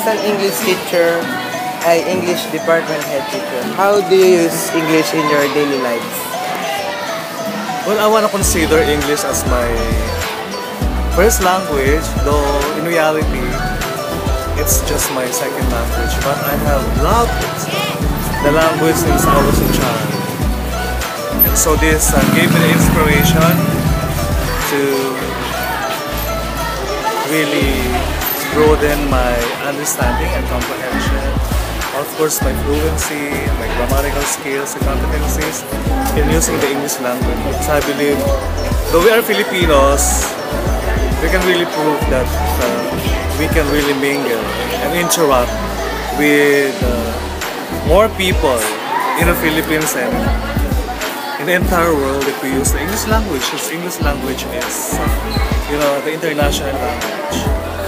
As an English teacher, ay English department head teacher, how do you use English in your daily lives? Well, I want to consider English as my first language, though in reality, it's just my second language. But I have loved the language since I was a child. And so this uh, gave me the inspiration to really broaden my understanding and comprehension. Of course, my fluency, my grammatical skills and competencies in using the English language. Because I believe, though we are Filipinos, we can really prove that uh, we can really mingle and interact with uh, more people in the Philippines and in the entire world if we use the English language. Because English language is, uh, you know, the international language.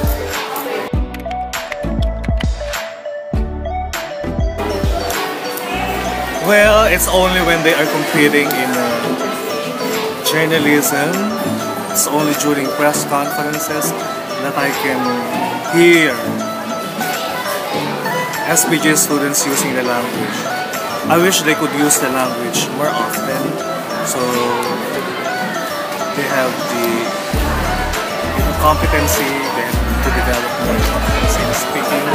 Well, it's only when they are competing in uh, journalism. It's only during press conferences that I can hear SPJ students using the language. I wish they could use the language more often so they have the competency then to develop more competency in speaking.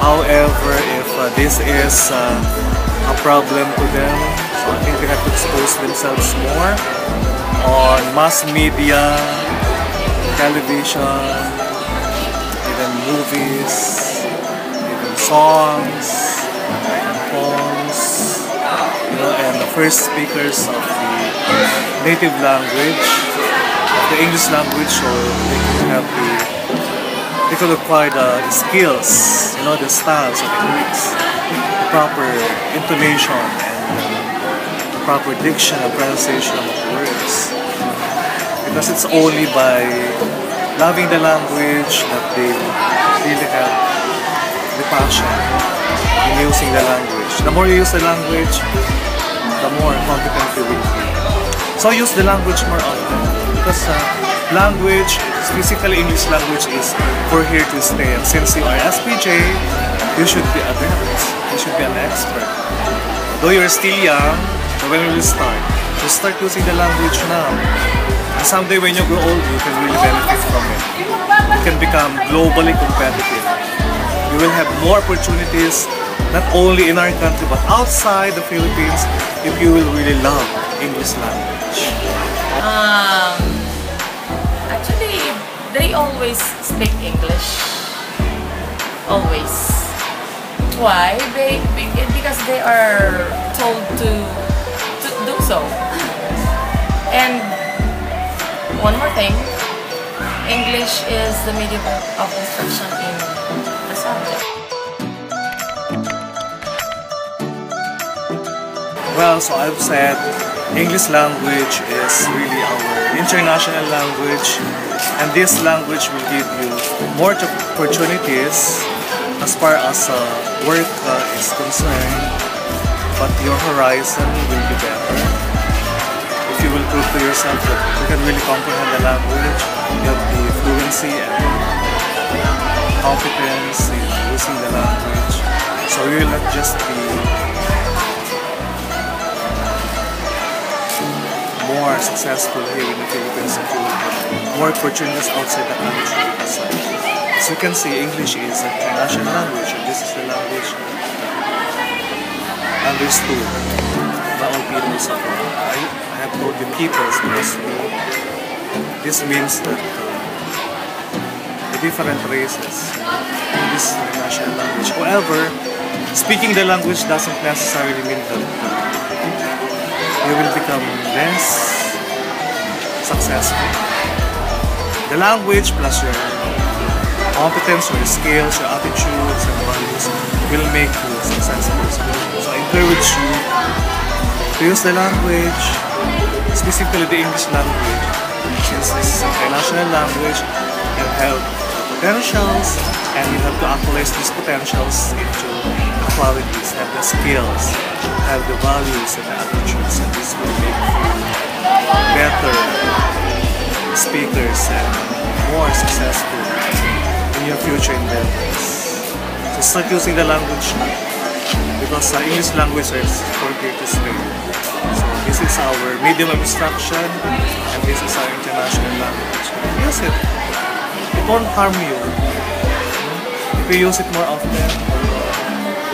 However, if uh, this is uh, a problem to them, so I think they have to expose themselves more on mass media, television, even movies, even songs, and poems, you know, and the first speakers of the native language, of the English language, so they can have the, they can acquire the skills, you know, the styles of the the proper intonation and the proper diction and pronunciation of words. Because it's only by loving the language that they really have the passion in using the language. The more you use the language, the more competent you will be. So use the language more often because uh, language, specifically English language, is for here to stay. And since you are SPJ, you should be adept. You should be an expert. Though you're still young, when will you start? You start using the language now. And someday when you grow old, you can really benefit from it. You can become globally competitive. You will have more opportunities not only in our country but outside the Philippines if you will really love English language. Um, actually, they always speak English. Always. Why? They, because they are told to, to do so. And one more thing, English is the medium of instruction in the subject. Well, so I've said English language is really our international language and this language will give you more opportunities as far as uh, work uh, is concerned but your horizon will be better. If you will prove to yourself that you can really comprehend the language you have the fluency and competence in using the language. So you will not just be more successful here in the Philippines and more opportunities outside the country as you can see English is a international language and this is the language understood by all peoples abroad. I, I have told the peoples because this means that uh, the different races this is the national language. However, speaking the language doesn't necessarily mean that uh, you will become less successful. The language plus your competence your skills, your attitudes and values will make you successful. So I encourage you to use the language, specifically the English language, since this is a international language, you have potentials and you have to actualize these potentials into qualities, have the skills, have the values and the attitudes and this will make you better speakers and more successful in your future endeavors. So start using the language because uh, English language is for greatest way. So this is our medium of instruction and this is our international language. Use it. It won't harm you. If you use it more often,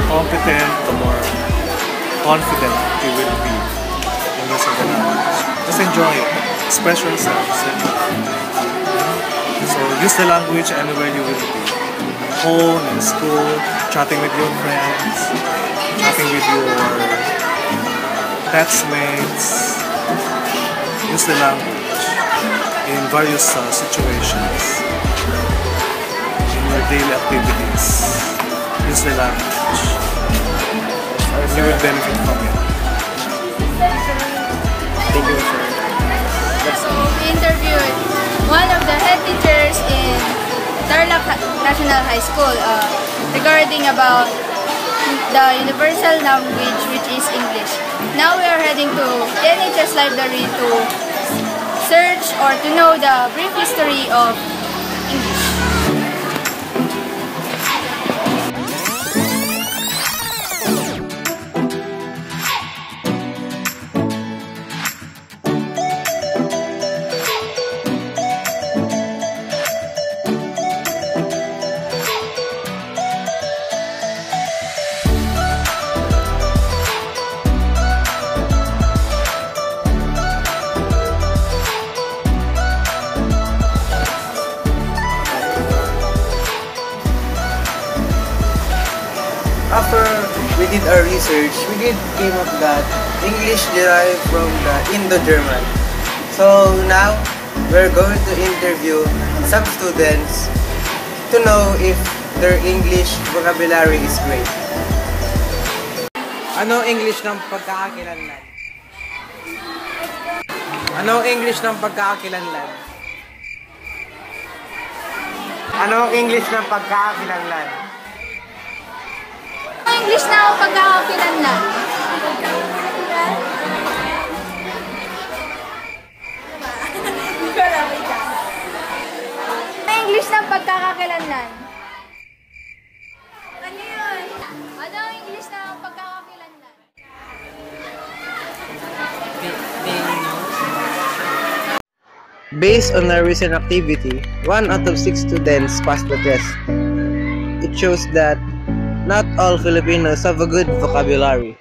competent, the more confident you will be in using the language. Just enjoy it. Express yourselves. So use the language anywhere you will be. Home, in school, chatting with your friends, chatting with your classmates. Use the language in various uh, situations in your daily activities. Use the language you will benefit from it. Thank you, sir. So, we interviewed one of the head teachers in Tarlac National High School uh, regarding about the universal language which is English. Now we are heading to NHS Library to search or to know the brief history of did our research, we did came up that English derived from the Indo-German. So now, we're going to interview some students to know if their English vocabulary is great. Ano English ng pagkakakilanlan? Ano English ng pagkakakilanlan? Ano English ng pagkakakilanlan? Pagkakakilanlan. English ng pagkakakilanlan. Ano yun? Ano ang English ng pagkakakilanlan? Based on our recent activity, one out of six students passed the test. It shows that not all Filipinos have a good vocabulary.